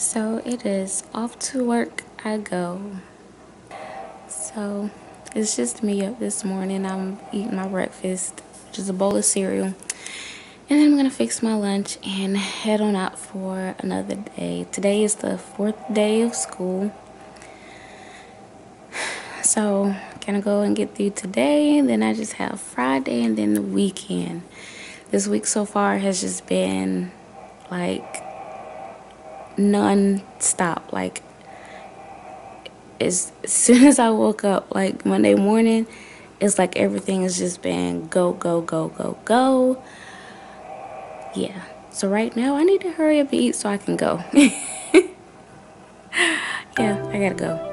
So it is off to work I go. So it's just me up this morning. I'm eating my breakfast, which is a bowl of cereal. And then I'm gonna fix my lunch and head on out for another day. Today is the fourth day of school. So gonna go and get through today, then I just have Friday and then the weekend. This week so far has just been like non-stop. Like as, as soon as I woke up, like Monday morning, it's like everything has just been go, go, go, go, go. Yeah. So right now I need to hurry up and eat so I can go. yeah, I gotta go.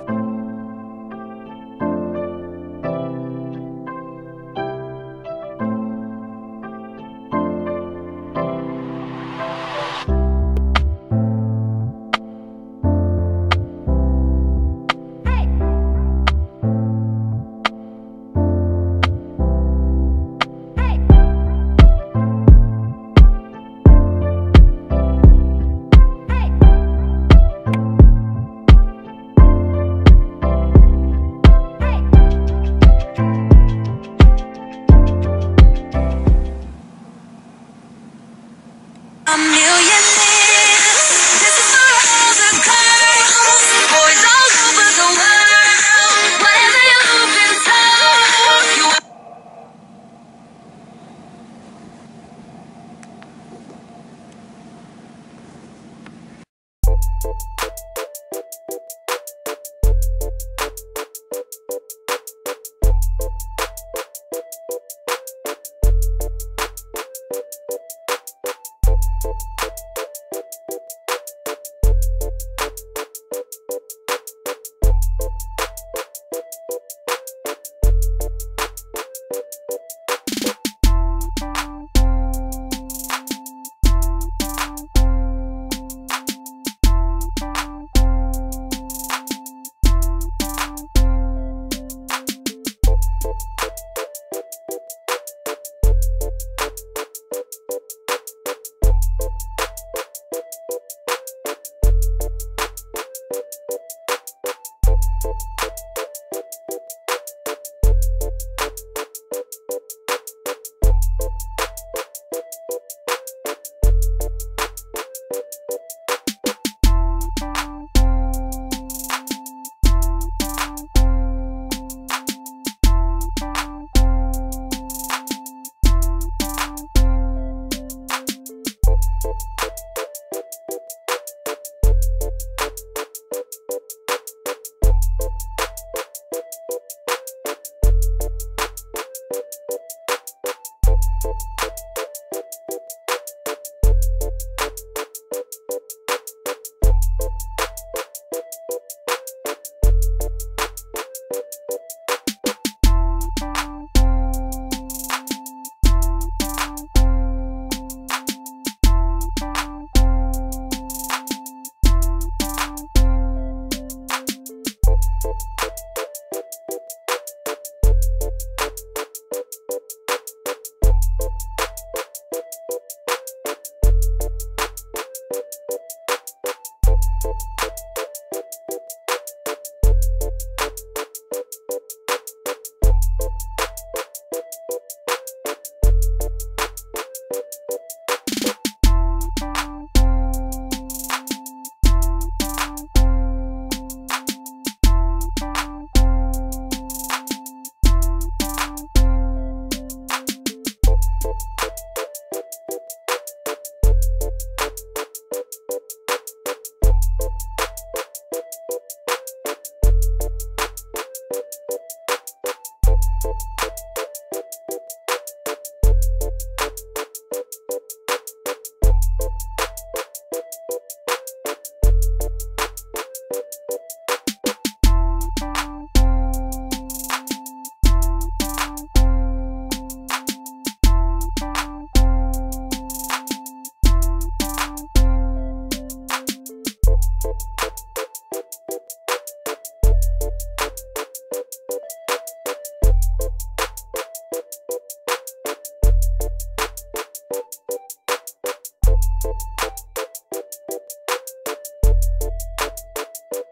you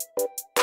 I'm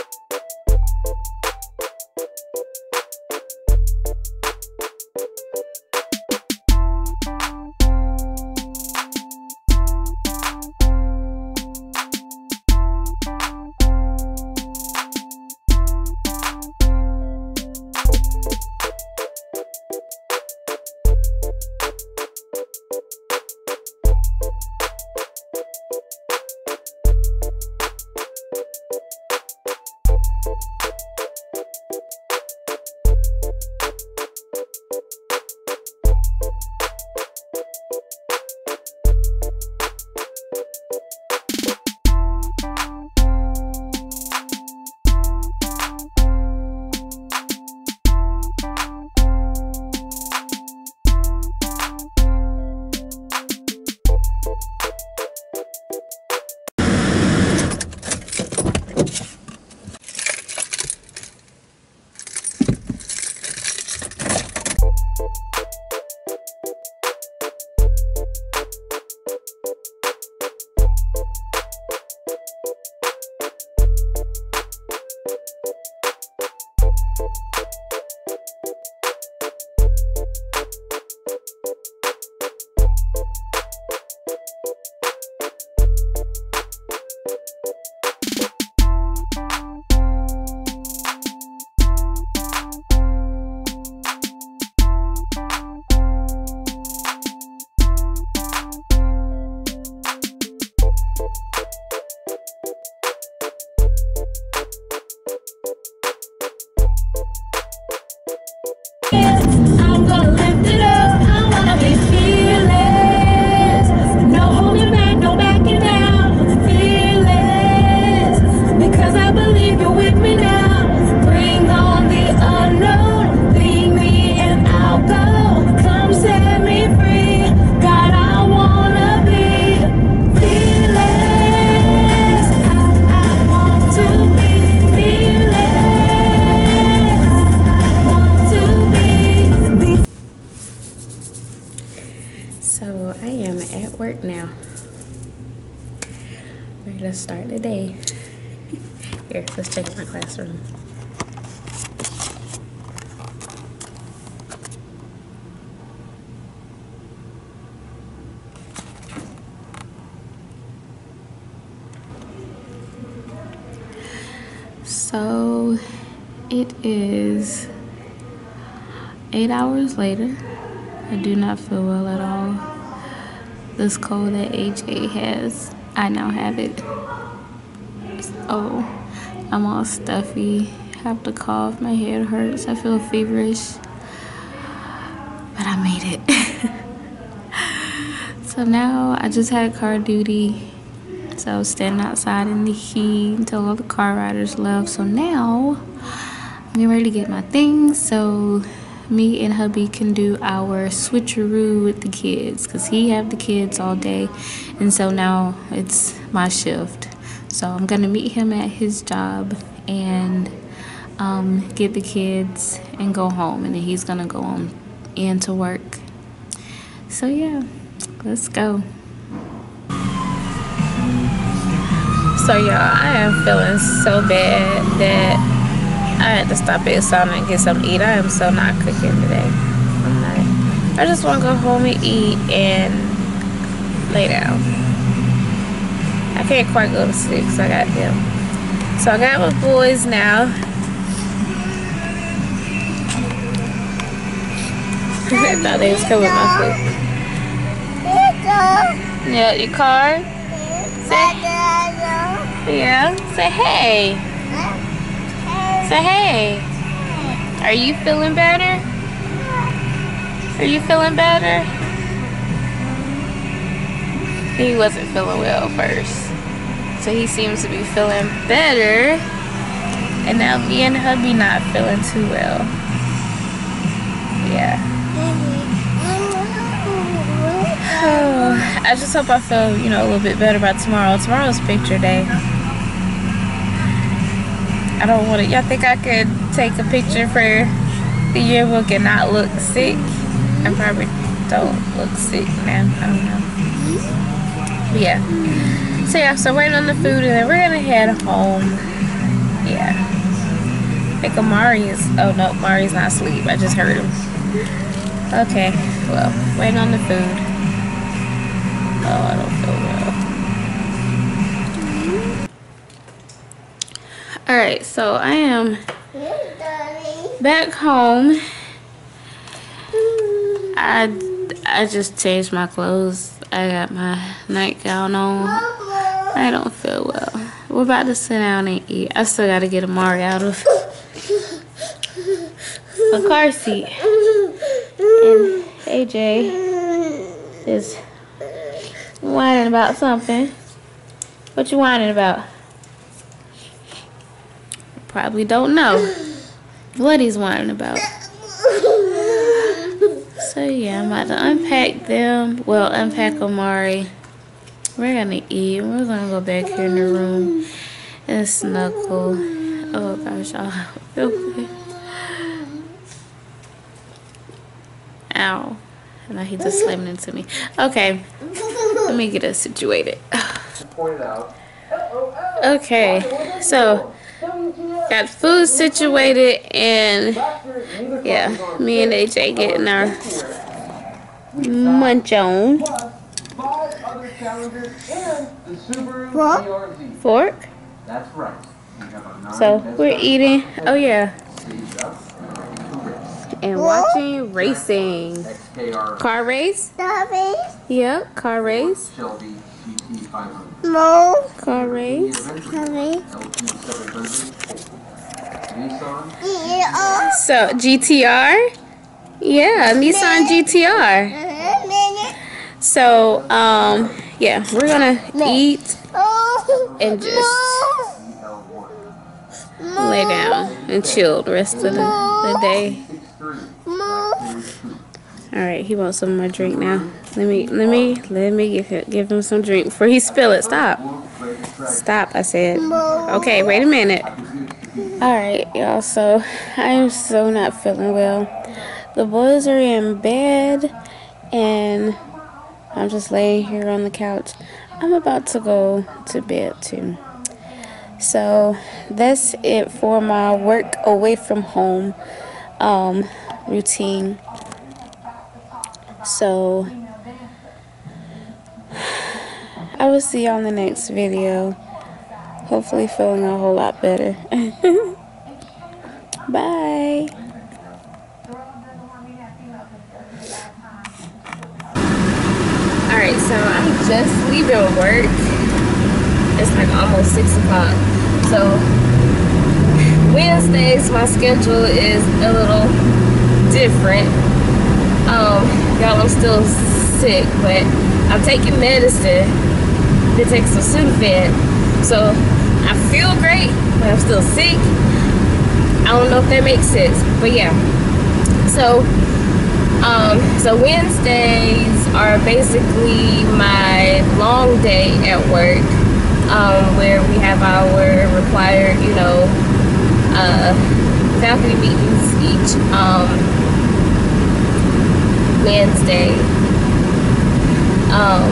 So it is eight hours later. I do not feel well at all. This cold that AJ has, I now have it. I'm all stuffy, have to cough, my head hurts, I feel feverish. But I made it. so now I just had car duty. So standing outside in the heat until all the car riders left. So now I'm getting ready to get my things so me and hubby can do our switcheroo with the kids because he have the kids all day and so now it's my shift so i'm gonna meet him at his job and um, get the kids and go home and then he's gonna go on into work so yeah let's go so y'all i am feeling so bad that I had to stop at Sonic and get something to eat. I am so not cooking today. I'm not. I just want to go home and eat and lay down. Can't quite go to sleep, so I got them. So I got my boys now. I thought they was coming my food. Yeah, your car. Say, yeah. Say hey. Say hey. Are you feeling better? Are you feeling better? He wasn't feeling well first. So he seems to be feeling better. And now me and hubby not feeling too well. Yeah. Oh, I just hope I feel, you know, a little bit better by tomorrow. Tomorrow's picture day. I don't want to. Y'all think I could take a picture for the yearbook and not look sick? I probably don't look sick, man. I don't know. But yeah. So yeah, so waiting on the food and then we're gonna head home. Yeah. I think is oh no, Amari's not asleep. I just heard him. Okay, well, waiting on the food. Oh, I don't feel well. Alright, so I am back home. I I just changed my clothes. I got my nightgown on. I don't feel well. We're about to sit down and eat. I still gotta get Amari out of a car seat. And AJ is whining about something. What you whining about? Probably don't know what he's whining about. So yeah, I'm about to unpack them. Well, unpack Amari. We're gonna eat. We're gonna go back here in the room and snuggle. Oh gosh, I feel good. Ow. Now he just slammed into me. Okay, let me get us situated. Okay, so got food situated and yeah, me and AJ getting our munch on. Fork? Fork. That's right. We have a nine So we're eating. Oh yeah, and ready to race. and watching racing. XKR Car race. Yep, car race. Shelby GT 500. No. Car race. LT 700. Nissan Yeah. So GTR. Yeah, Nissan GTR. So um, yeah, we're gonna eat and just lay down and chill the rest of the, the day. All right, he wants some of my drink now. Let me, let me, let me give him, give him some drink before he spill it. Stop, stop. I said. Okay, wait a minute. All right, y'all. So I am so not feeling well. The boys are in bed, and I'm just laying here on the couch. I'm about to go to bed too. So that's it for my work away from home um, routine. So I will see you on the next video. Hopefully feeling a whole lot better. Bye. Alright, so I'm leaving work. It's like almost 6 o'clock. So Wednesdays my schedule is a little different. Um, y'all, I'm still sick, but I'm taking medicine to take some Sudafed. So I feel great, but I'm still sick. I don't know if that makes sense, but yeah. So, um, so Wednesdays are basically my long day at work, um, where we have our required, you know, uh, faculty meetings each um, Wednesday. Um,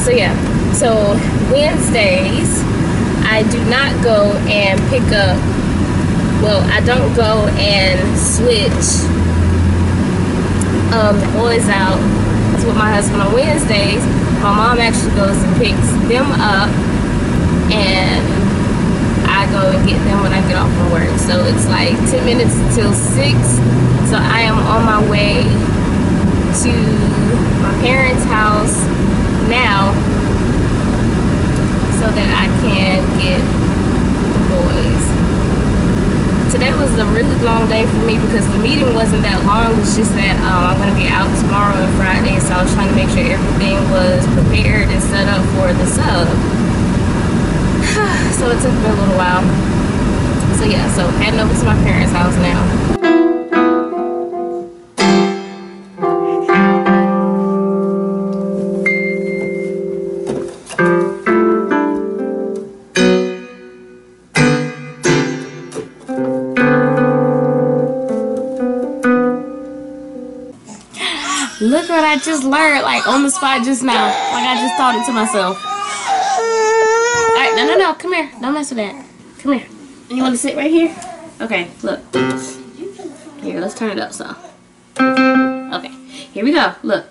so yeah, so Wednesdays I do not go and pick up. Well, I don't go and switch um, the boys out with my husband on Wednesdays. My mom actually goes and picks them up, and I go and get them when I get off from work. So it's like 10 minutes until 6. So I am on my way to my parents' house now so that I can get. Today was a really long day for me because the meeting wasn't that long. It's just that um, I'm going to be out tomorrow and Friday, so I was trying to make sure everything was prepared and set up for the sub. so it took me a little while. So yeah, so heading over to my parents' house now. I just learned, like on the spot just now. Like I just taught it to myself. All right, no, no, no. come here. Don't mess with that. Come here. You want to sit right here? Okay, look. Here, let's turn it up so. Okay, here we go. Look.